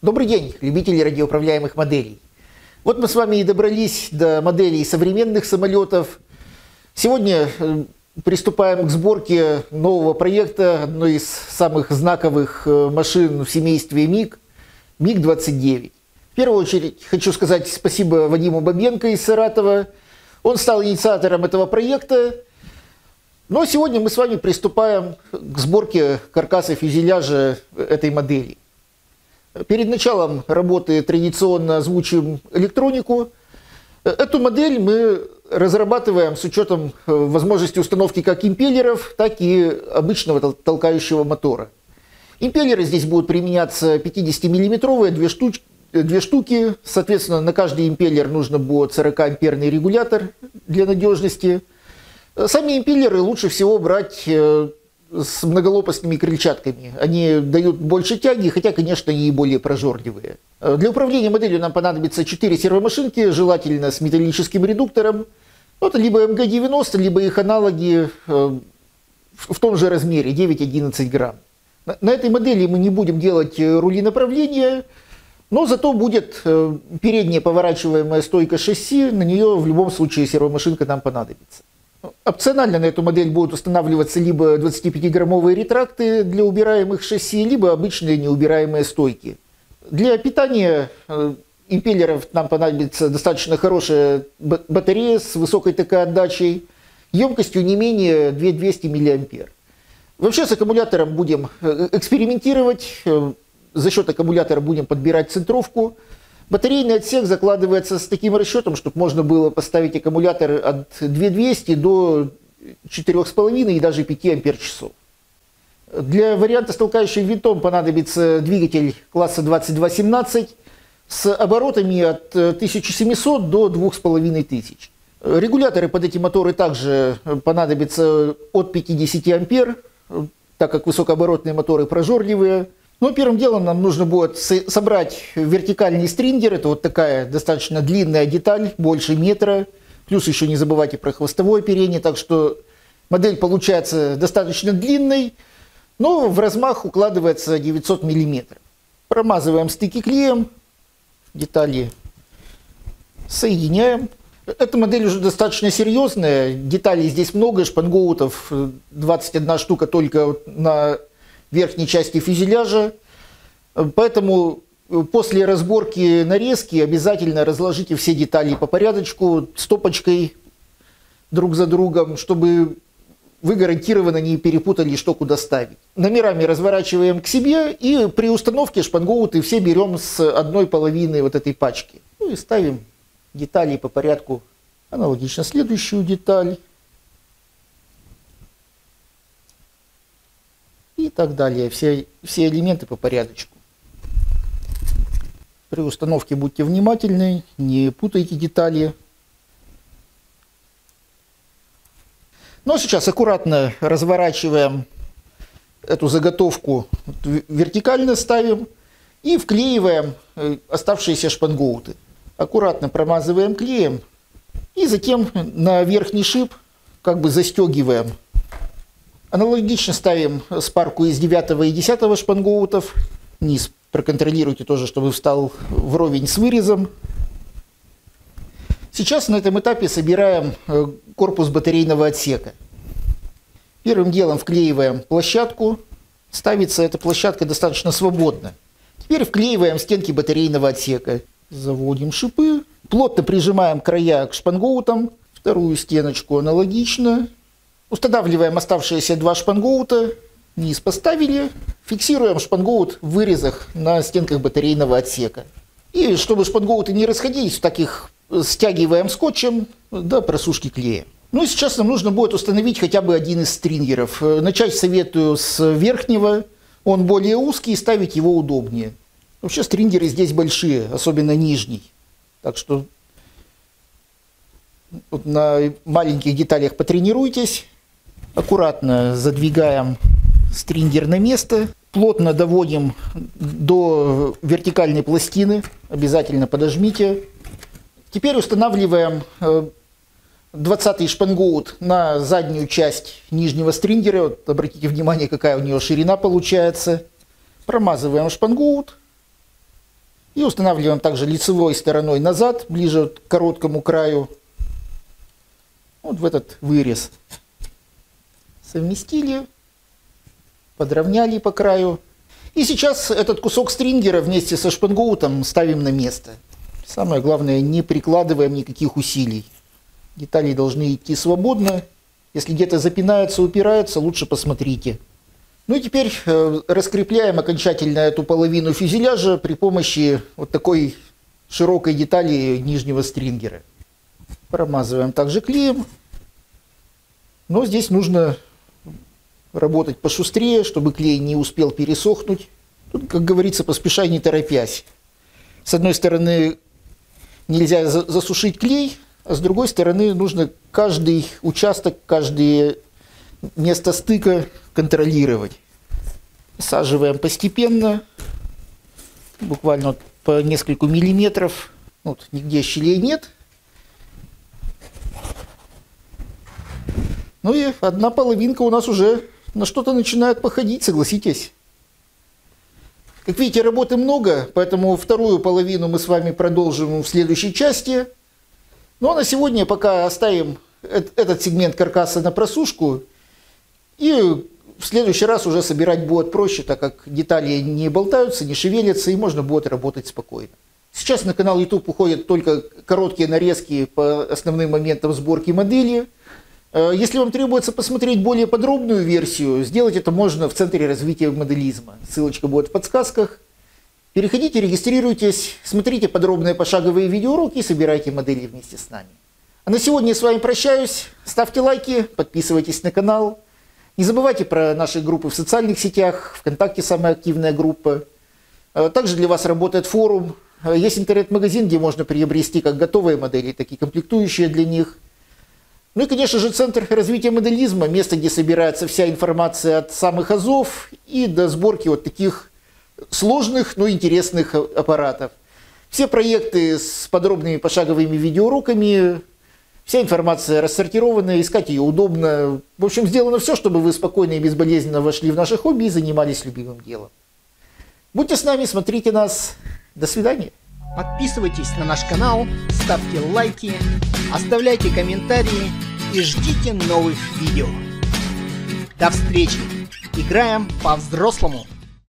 Добрый день, любители радиоуправляемых моделей. Вот мы с вами и добрались до моделей современных самолетов. Сегодня э, приступаем к сборке нового проекта, одной из самых знаковых э, машин в семействе МиГ, МиГ-29. В первую очередь хочу сказать спасибо Вадиму Бабенко из Саратова. Он стал инициатором этого проекта. Но сегодня мы с вами приступаем к сборке каркаса фюзеляжа этой модели. Перед началом работы традиционно озвучим электронику. Эту модель мы разрабатуем с учетом э, возможности установки как импеллеров, так и обычного толкающего мотора. Импеллеры здесь будут применяться 50-миллиметровые, две, штуч, две штуки. Соответственно, на каждый импеллер нужно будет 40-амперный регулятор для надежности. Сами импеллеры лучше всего брать э, с многолопастными крыльчатками. Они дают больше тяги, хотя, конечно, и более прожорливые. Э, для управления моделью нам понадобится 4 сервомашинки, желательно с металлическим редуктором. Это либо МГ-90, либо их аналоги э, в том же размере, 9-11 грамм. На этой модели мы не будем делать э, рули направления, но зато будет передняя поворачиваемая стойка шасси, на нее в любом случае сервомашинка нам понадобится. Опционально на эту модель будут устанавливаться либо 25-граммовые ретракты для убираемых шасси, либо обычные неубираемые стойки. Для питания э, импеллеров нам понадобится достаточно хорошая батарея с высокой ТК-отдачей, емкостью не менее 2200 мА. Вообще с аккумулятором будем э, экспериментировать, э, за счет аккумулятора будем подбирать центровку – Батарейный отсек закладывается с таким расчетом, чтобы можно было поставить аккумулятор от 2200 до 4,5 и даже 5 ампер-часов. Для варианта с толкающим винтом понадобится двигатель класса 2217 с оборотами от 1700 до 2500. Регуляторы под эти моторы также понадобятся от 50 ампер, так как высокооборотные моторы прожорливые. Ну, первым делом нам нужно будет собрать вертикальный стрингер. Это вот такая достаточно длинная деталь, больше метра. Плюс еще не забывайте про хвостовое оперение. Так что модель получается достаточно длинной, но в размах укладывается 900 миллиметров. Промазываем стыки клеем, детали соединяем. Эта модель уже достаточно серьезная, деталей здесь много, шпангоутов 21 штука только на верхней части фюзеляжа. Поэтому после разборки нарезки обязательно разложите все детали по порядочку, стопочкой друг за другом, чтобы вы гарантированно не перепутали, что куда ставить. Номерами разворачиваем к себе и при установке шпангоуты все берем с одной половины вот этой пачки. Ну и ставим детали по порядку. Аналогично следующую деталь. Так далее. Все, все элементы по порядочку. При установке будьте внимательны, не путайте детали. Ну а сейчас аккуратно разворачиваем эту заготовку, вертикально ставим и вклеиваем э, оставшиеся шпангоуты. Аккуратно промазываем клеем и затем на верхний шип как бы застегиваем Аналогично ставим спарку из 9 и 10 шпангоутов. Низ проконтролируйте тоже, чтобы встал вровень с вырезом. Сейчас на этом этапе собираем э, корпус батарейного отсека. Первым делом вклеиваем площадку. Ставится эта площадка достаточно свободно. Теперь вклеиваем стенки батарейного отсека. Заводим шипы. Плотно прижимаем края к шпангоутам. Вторую стеночку аналогично. Устанавливаем оставшиеся два шпангоута, низ поставили, фиксируем шпангоут в вырезах на стенках батарейного отсека. И чтобы шпангоуты не расходились, так их стягиваем скотчем до просушки клея. Ну и сейчас нам нужно будет установить хотя бы один из стрингеров. Начать советую с верхнего, он более узкий, ставить его удобнее. Вообще стрингеры здесь большие, особенно нижний. Так что вот на маленьких деталях потренируйтесь. Аккуратно задвигаем стрингер на место, плотно доводим до вертикальной пластины, обязательно подожмите. Теперь устанавливаем 20 э, шпангоут на заднюю часть нижнего стрингера. Вот обратите внимание, какая у нее ширина получается. Промазываем шпангоут. И устанавливаем также лицевой стороной назад, ближе к короткому краю. Вот в этот вырез. Совместили, подровняли по краю. И сейчас этот кусок стрингера вместе со шпангоутом ставим на место. Самое главное, не прикладываем никаких усилий. Детали должны идти свободно. Если где-то запинаются, упираются, лучше посмотрите. Ну и теперь э, раскрепляем окончательно эту половину фюзеляжа при помощи вот такой широкой детали нижнего стрингера. Промазываем также клеем. Но здесь нужно работать пошустрее, чтобы клей не успел пересохнуть. Тут, как говорится, поспешай не торопясь. С одной стороны, нельзя засушить клей, а с другой стороны, нужно каждый участок, каждое место стыка контролировать. Саживаем постепенно, буквально по несколько миллиметров. Вот, нигде щелей нет. Ну и одна половинка у нас уже на что-то начинает походить, согласитесь. Как видите, работы много, поэтому вторую половину мы с вами продолжим в следующей части. Ну а на сегодня пока оставим этот сегмент каркаса на просушку. И в следующий раз уже собирать будет проще, так как детали не болтаются, не шевелятся, и можно будет работать спокойно. Сейчас на канал YouTube уходят только короткие нарезки по основным моментам сборки модели – если вам требуется посмотреть более подробную версию, сделать это можно в Центре развития моделизма. Ссылочка будет в подсказках. Переходите, регистрируйтесь, смотрите подробные пошаговые видеоуроки и собирайте модели вместе с нами. А на сегодня я с вами прощаюсь. Ставьте лайки, подписывайтесь на канал. Не забывайте про наши группы в социальных сетях. ВКонтакте самая активная группа. Э, также для вас работает форум. Э, есть интернет-магазин, где можно приобрести как готовые модели, так и комплектующие для них – ну и, конечно же, Центр развития моделизма, место, где собирается вся информация от самых азов и до сборки вот таких сложных, но интересных аппаратов. Все проекты с подробными пошаговыми видеоуроками, вся информация рассортирована, искать ее удобно. В общем, сделано все, чтобы вы спокойно и безболезненно вошли в наше хобби и занимались любимым делом. Будьте с нами, смотрите нас. До свидания. Подписывайтесь на наш канал, ставьте лайки, оставляйте комментарии и ждите новых видео. До встречи! Играем по-взрослому!